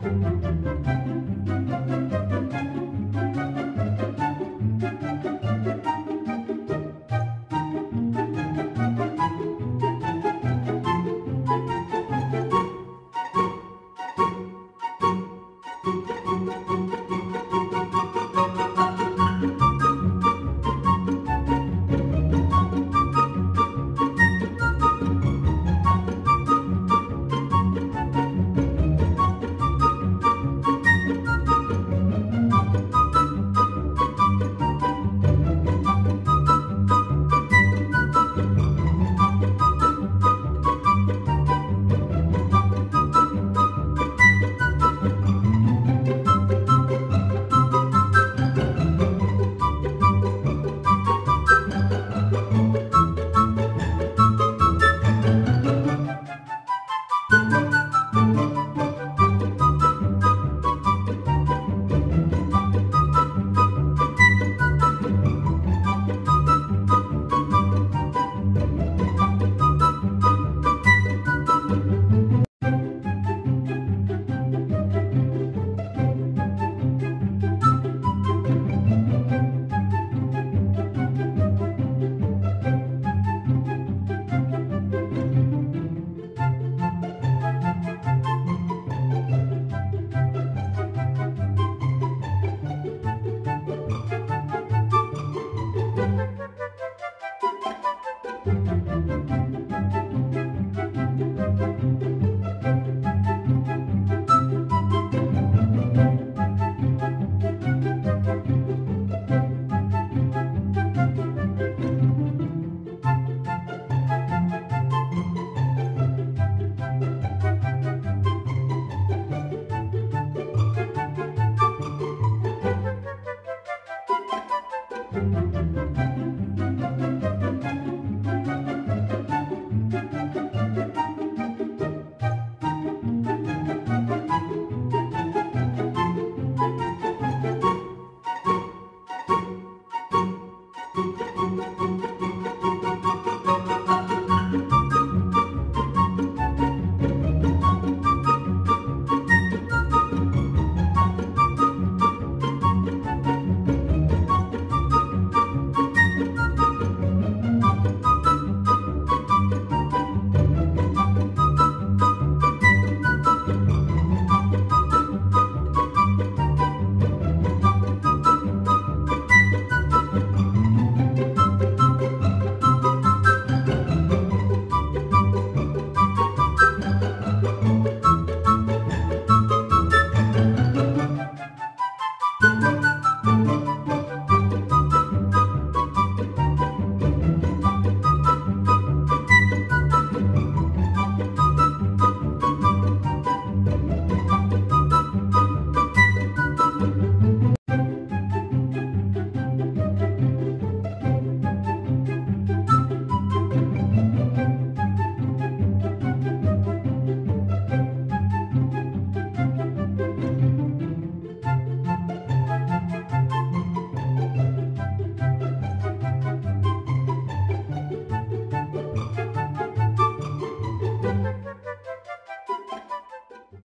Música